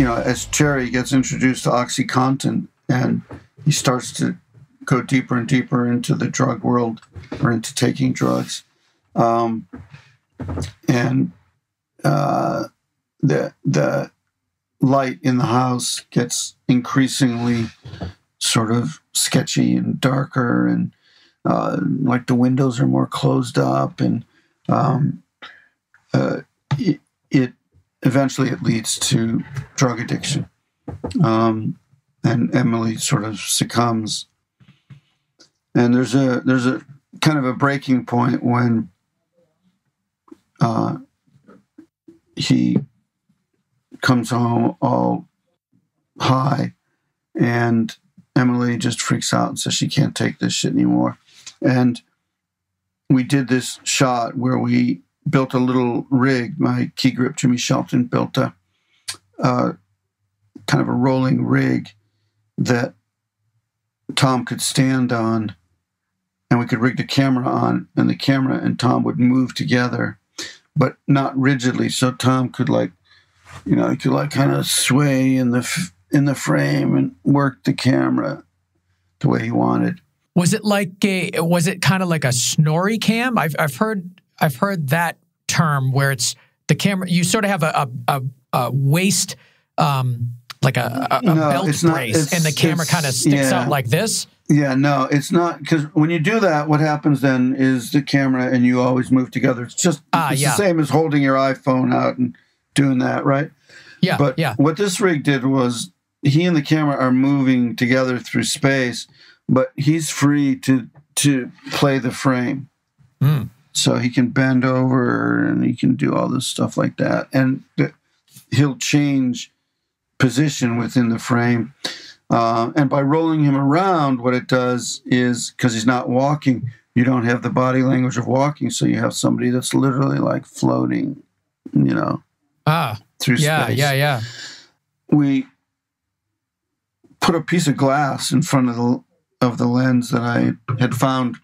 You know, as Cherry gets introduced to OxyContin and he starts to go deeper and deeper into the drug world or into taking drugs. Um, and uh, the the light in the house gets increasingly sort of sketchy and darker, and uh, like the windows are more closed up, and um, uh, it, it, eventually it leads to drug addiction, um, and Emily sort of succumbs. And there's a there's a kind of a breaking point when uh, he comes home all high, and Emily just freaks out and says she can't take this shit anymore. And we did this shot where we built a little rig. My key grip, Jimmy Shelton, built a uh, kind of a rolling rig that Tom could stand on, and we could rig the camera on, and the camera and Tom would move together, but not rigidly. So Tom could like you know, he could like kind of sway in the in the frame and work the camera the way he wanted. Was it like a? Was it kind of like a SnorriCam? I've I've heard I've heard that term where it's the camera. You sort of have a a, a, a waist. Um, like a, a, no, belt brace, not, and the camera kind of sticks yeah. out like this. Yeah, no, it's not because when you do that, what happens then is the camera and you always move together. It's just uh, it's yeah. the same as holding your iPhone out and doing that, right? Yeah. But yeah. what this rig did was he and the camera are moving together through space, but he's free to to play the frame. Mm. So he can bend over and he can do all this stuff like that, and he'll change position within the frame. Uh, and by rolling him around, what it does is because he's not walking, you don't have the body language of walking, so you have somebody that's literally like floating, you know. Ah, through yeah, space. Yeah, yeah, We put a piece of glass in front of the of the lens that I had found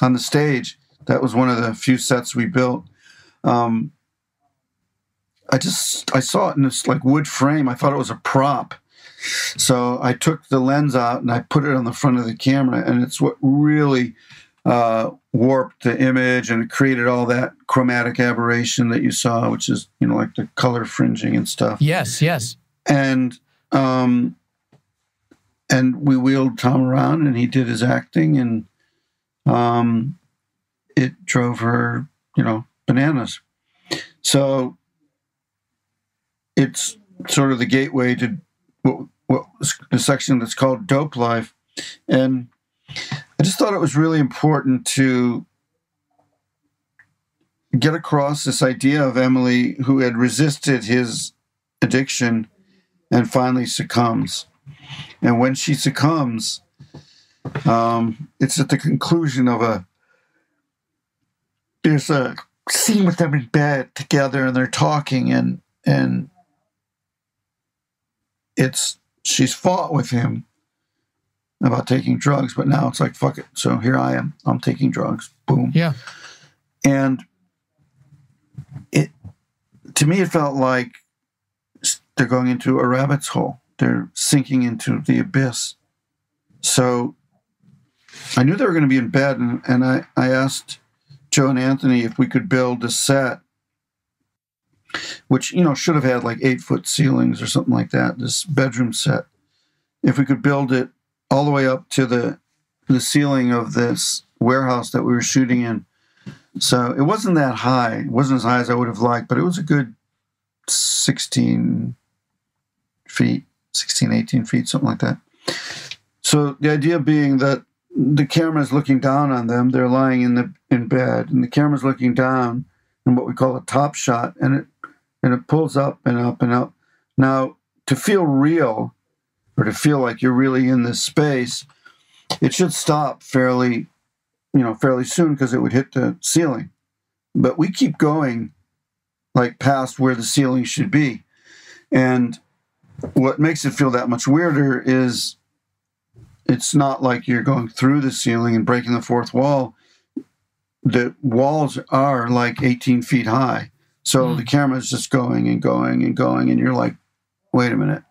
on the stage. That was one of the few sets we built. Um, I just I saw it in this like wood frame. I thought it was a prop. So I took the lens out and I put it on the front of the camera, and it's what really uh, warped the image and it created all that chromatic aberration that you saw, which is you know like the color fringing and stuff. Yes, yes. And um, and we wheeled Tom around and he did his acting and um, it drove her you know bananas. So it's sort of the gateway to what, what the section that's called dope life and I just thought it was really important to get across this idea of Emily who had resisted his addiction and finally succumbs. And when she succumbs, um, it's at the conclusion of a there's a scene with them in bed together and they're talking and and it's she's fought with him about taking drugs, but now it's like fuck it. So here I am. I'm taking drugs. Boom. Yeah. And it to me it felt like they're going into a rabbit's hole. They're sinking into the abyss. So I knew they were going to be in bed, and, and I, I asked Joe and Anthony if we could build a set, which, you know, should have had like eight foot ceilings or something like that, this bedroom set. If we could build it all the way up to the the ceiling of this warehouse that we were shooting in. So it wasn't that high. It wasn't as high as I would have liked, but it was a good 16 feet, 16, 18 feet, something like that. So the idea being that the camera is looking down on them. They're lying in the in bed, and the camera's looking down in what we call a top shot, and it and it pulls up and up and up. Now, to feel real, or to feel like you're really in this space, it should stop fairly, you know, fairly soon because it would hit the ceiling. But we keep going like past where the ceiling should be. And what makes it feel that much weirder is it's not like you're going through the ceiling and breaking the fourth wall. the walls are like 18 feet high. So Mm. the camera is just going and going and going, and you're like, wait a minute,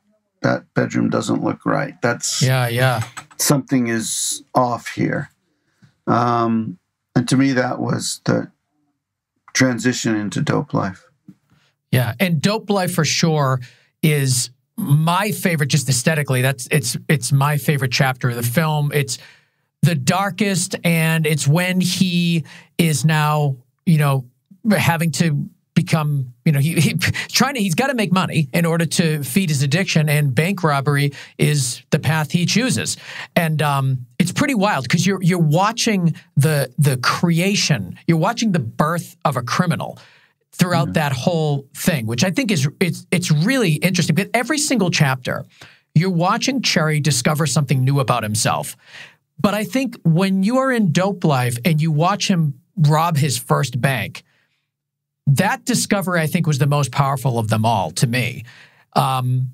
that bedroom doesn't look right. That's Yeah, yeah. something is off here. Um, and to me, that was the transition into dope life. Yeah, and Dope Life for sure is my favorite just aesthetically. That's it's it's my favorite chapter of the film. It's the darkest and it's when he is now, you know, having to become, you know, he, he trying to he's got to make money in order to feed his addiction and bank robbery is the path he chooses. And um it's pretty wild because you're you're watching the the creation, you're watching the birth of a criminal throughout that whole thing, which I think is it's it's really interesting. because every single chapter, you're watching Cherry discover something new about himself. But I think when you are in Dope Life and you watch him rob his first bank, that discovery I think was the most powerful of them all to me. Um,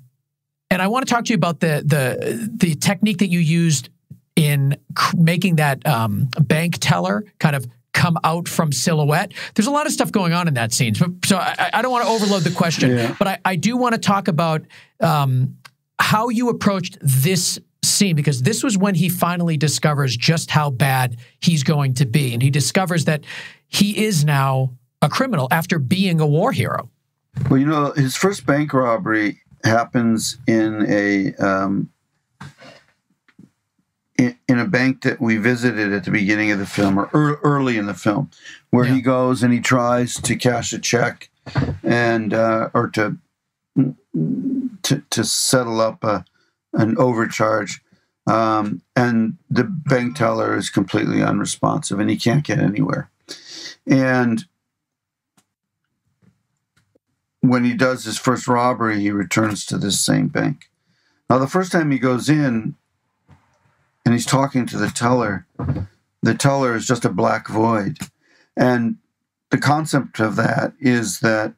and I want to talk to you about the the the technique that you used in making that um, bank teller kind of come out from silhouette. There's a lot of stuff going on in that scene, so, so I, I don't want to overload the question, Yeah. but I, I do want to talk about um, how you approached this scene because this was when he finally discovers just how bad he's going to be, and he discovers that he is now a criminal after being a war hero. Well, you know, his first bank robbery happens in a um, in, in a bank that we visited at the beginning of the film or early in the film, where Yeah. he goes and he tries to cash a check and uh, or to to to settle up a an overcharge. Um, and the bank teller is completely unresponsive and he can't get anywhere. And when he does his first robbery, he returns to this same bank. Now, the first time he goes in and he's talking to the teller, the teller is just a black void. And the concept of that is that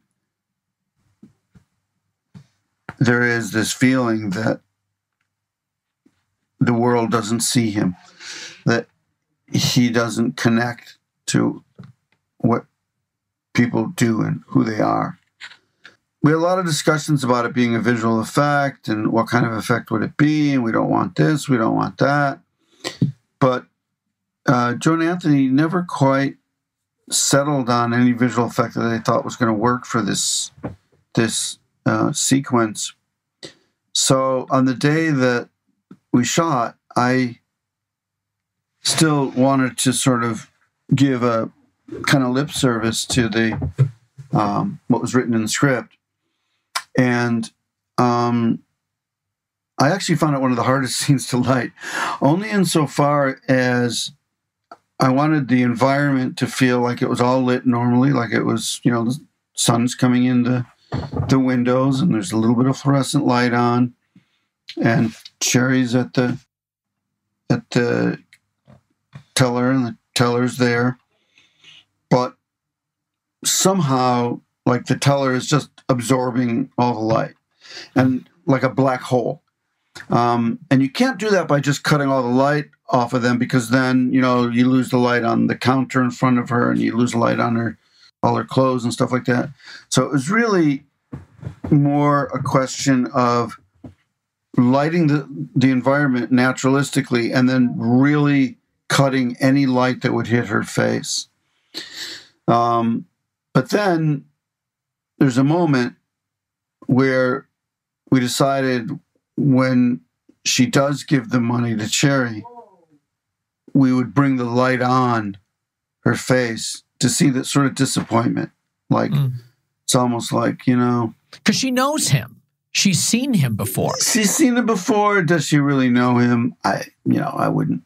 there is this feeling that the world doesn't see him, that he doesn't connect to what people do and who they are we had a lot of discussions about it being a visual effect and what kind of effect would it be and we don't want this we don't want that. But uh, joe and anthony never quite settled on any visual effect that they thought was going to work for this this uh, sequence. So on the day that we shot i still wanted to sort of give a kind of lip service to the um, what was written in the script and um, I actually found it one of the hardest scenes to light, only insofar as I wanted the environment to feel like it was all lit normally, like it was, you know, the sun's coming into the windows and there's a little bit of fluorescent light on, and Cherry's at the at the teller and the teller's there, but somehow like the teller is just absorbing all the light and like a black hole. Um, and you can't do that by just cutting all the light off of them because then you know you lose the light on the counter in front of her and you lose the light on her all her clothes and stuff like that. So it was really more a question of lighting the, the environment naturalistically and then really cutting any light that would hit her face. Um, but then there's a moment where we decided when she does give the money to Cherry, we would bring the light on her face to see that sort of disappointment. Like Mm. it's almost like, you know, Because she knows him. She's seen him before. she's seen him before. Does she really know him? I, you know, I wouldn't.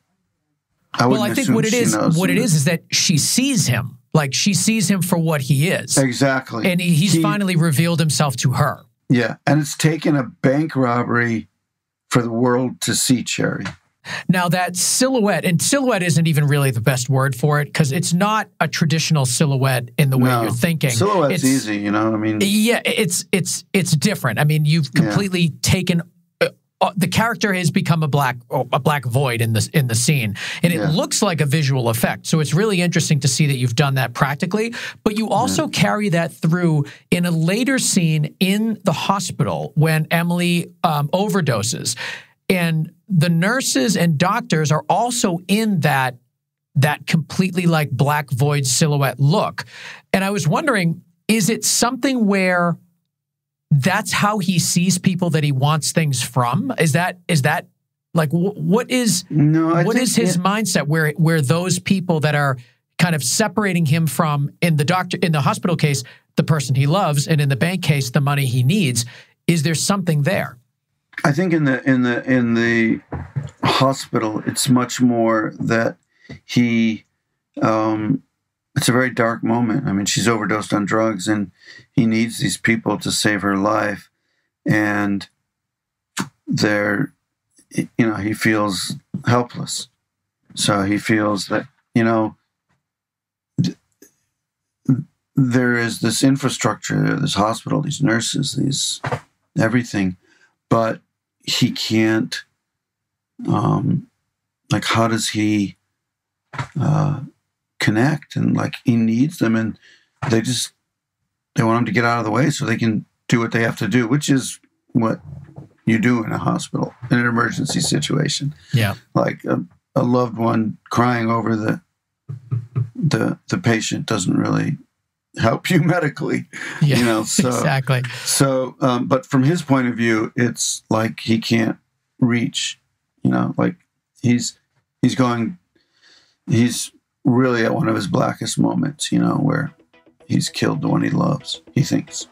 I Well, I think what it is, what it is, is that she sees him. Like she sees him for what he is, exactly, and he, he's He- finally revealed himself to her. yeah, and it's taken a bank robbery for the world to see Cherry. Now that silhouette, and silhouette isn't even really the best word for it because it's not a traditional silhouette in the way No. you're thinking. Silhouette's It's- easy, you know. what I mean, Yeah, it's it's it's different. I mean, you've Yeah. completely taken uh, the character has become a black a black void in the in the scene, and it Yeah. looks like a visual effect. So it's really interesting to see that you've done that practically. But you also carry that through in a later scene in the hospital when Emily um, overdoses, and the nurses and doctors are also in that that completely like black void silhouette look. And I was wondering, is it something where that's how he sees people that he wants things from? Is that is that like wh- what is No, I what think is his it- mindset where where those people that are kind of separating him from in the doctor in the hospital case the person he loves and in the bank case the money he needs is there something there I think in the in the in the hospital, it's much more that he. Um, it's a very dark moment. I mean, she's overdosed on drugs, and he needs these people to save her life, and they're, you know, he feels helpless. So he feels that you know. There is this infrastructure, this hospital, these nurses, these everything, but he can't um like how does he uh connect and like he needs them and they just they want him to get out of the way so they can do what they have to do which is what you do in a hospital in an emergency situation yeah like a, a loved one crying over the the the patient doesn't really help you medically yeah you know so exactly so, um, but from his point of view, it's like he can't reach. You know, like he's he's going. He's really at one of his blackest moments. You know, where he's killed the one he loves. He thinks.